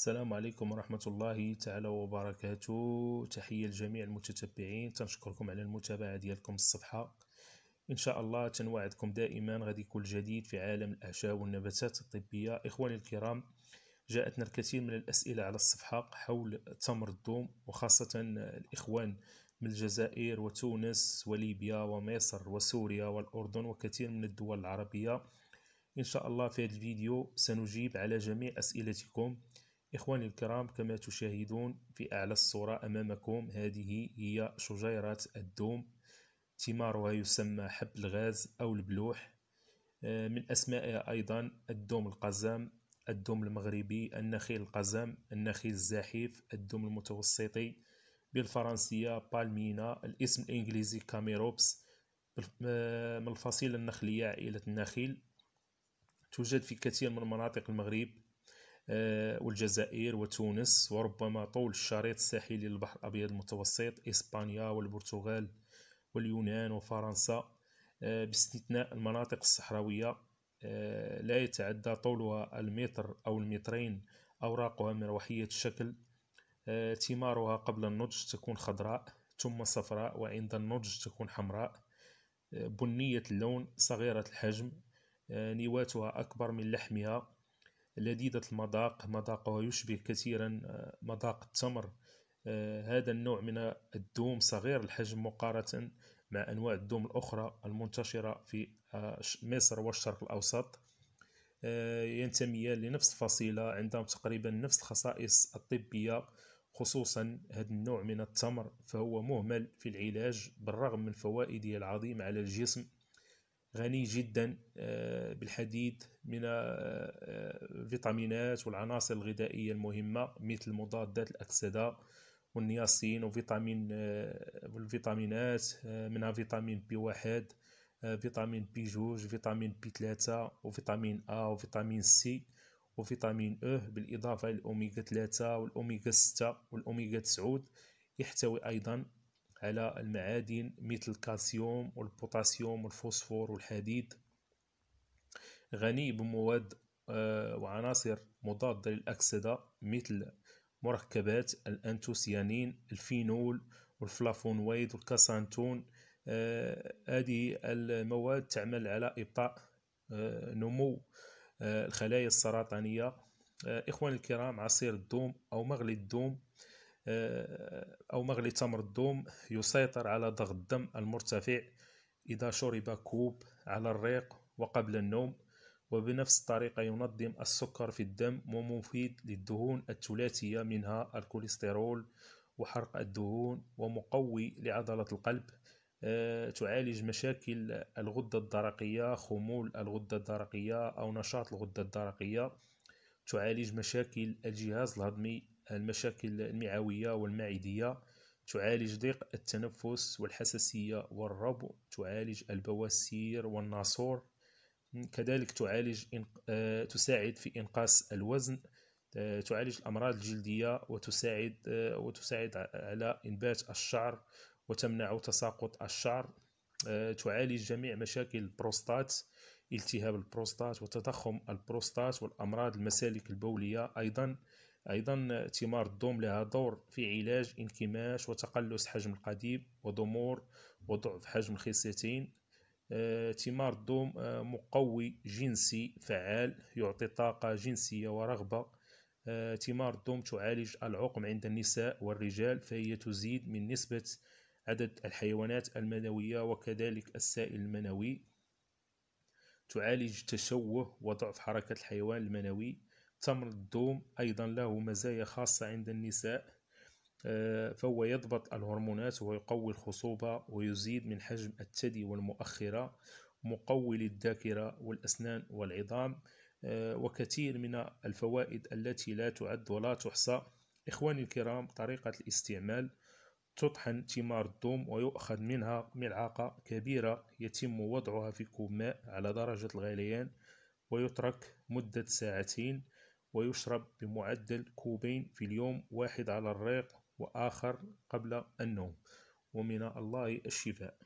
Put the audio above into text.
السلام عليكم ورحمة الله تعالى وبركاته. تحية لجميع المتتبعين. تنشكركم على المتابعة ديالكم الصفحة. إن شاء الله تنوعدكم دائما. غادي يكون جديد في عالم الأعشاب والنباتات الطبية. إخواني الكرام جاءتنا الكثير من الأسئلة على الصفحة حول تمر الدوم وخاصة الإخوان من الجزائر وتونس وليبيا ومصر وسوريا والأردن وكثير من الدول العربية. إن شاء الله في هذا الفيديو سنجيب على جميع أسئلتكم. إخواني الكرام كما تشاهدون في أعلى الصورة أمامكم هذه هي شجيرة الدوم. ثمارها يسمى حب الغاز أو البلوح. آه، من أسمائها أيضا الدوم القزام الدوم المغربي النخيل القزم النخيل الزاحف الدوم المتوسطي. بالفرنسية بالمينا الاسم الإنجليزي كاميروبس. آه، من الفصيلة النخلية عائلة النخيل. توجد في كثير من مناطق المغرب والجزائر وتونس وربما طول الشريط الساحلي للبحر الأبيض المتوسط إسبانيا والبرتغال واليونان وفرنسا. آه، باستثناء المناطق الصحراوية آه، لا يتعدى طولها المتر أو المترين أوراقها مروحية الشكل. ثمارها قبل النضج تكون خضراء ثم صفراء وعند النضج تكون حمراء. بنية اللون صغيرة الحجم. نواتها أكبر من لحمها. لذيذة المذاق مذاقها يشبه كثيرا آه، مذاق التمر. آه، هذا النوع من الدوم صغير الحجم مقارنة مع أنواع الدوم الأخرى المنتشرة في آه، مصر والشرق الأوسط. ينتميان لنفس الفصيلة عندهم تقريبا نفس الخصائص الطبية خصوصا هذا النوع من التمر فهو مهمل في العلاج بالرغم من فوائده العظيمة على الجسم. غني جدا آه، بالحديد من الفيتامينات آه، والعناصر الغذائية المهمة مثل مضادات الأكسدة والنياسين وفيتامين آه، والفيتامينات منها فيتامين بي واحد فيتامين بي جوج فيتامين بي ثلاثة وفيتامين أ وفيتامين سي وفيتامين أه بالإضافة للأوميغا ثلاثة والأوميغا ستة والأوميغا تسعود يحتوي أيضا على المعادن مثل الكالسيوم والبوتاسيوم والفوسفور والحديد. غني بمواد آه، وعناصر مضادة للأكسدة مثل مركبات الأنتوسيانين الفينول والفلافونويد والكاسانتون. آه، هذه المواد تعمل على إبطاء آه، نمو الخلايا السرطانية. إخواني الكرام عصير الدوم أو مغلي الدوم أو مغلي تمر الدوم يسيطر على ضغط الدم المرتفع إذا شرب كوب على الريق وقبل النوم وبنفس الطريقة ينظم السكر في الدم ومفيد للدهون الثلاثية منها الكوليسترول وحرق الدهون ومقوي لعضلة القلب. آه، تعالج مشاكل الغدة الدرقية خمول الغدة الدرقية أو نشاط الغدة الدرقية. تعالج مشاكل الجهاز الهضمي المشاكل المعوية والمعدية تعالج ضيق التنفس والحساسية والربو تعالج البواسير والناصور. كذلك تعالج آه، تساعد في إنقاص الوزن آه، تعالج الأمراض الجلدية وتساعد آه، وتساعد على إنبات الشعر وتمنع تساقط الشعر. تعالج جميع مشاكل البروستات التهاب البروستات وتضخم البروستات والأمراض المسالك البولية أيضا. أيضا ثمار الدوم لها دور في علاج انكماش وتقلص حجم القضيب وضمور وضعف حجم الخصيتين آه، ثمار الدوم آه، مقوي جنسي فعال يعطي طاقة جنسية ورغبة. آه، ثمار الدوم تعالج العقم عند النساء والرجال فهي تزيد من نسبة عدد الحيوانات المنوية وكذلك السائل المنوي. تعالج التشوه وضعف حركة الحيوان المنوي. تمر الدوم أيضا له مزايا خاصة عند النساء. آه، فهو يضبط الهرمونات ويقوي الخصوبة ويزيد من حجم الثدي والمؤخرة مقوي للذاكرة والأسنان والعظام. آه، وكثير من الفوائد التي لا تعد ولا تحصى. إخواني الكرام طريقة الاستعمال تطحن ثمار الدوم ويؤخذ منها ملعقة كبيرة يتم وضعها في كوب ماء على درجة الغليان ويترك مدة ساعتين. ويشرب بمعدل كوبين في اليوم واحد على الريق وآخر قبل النوم. ومن الله الشفاء.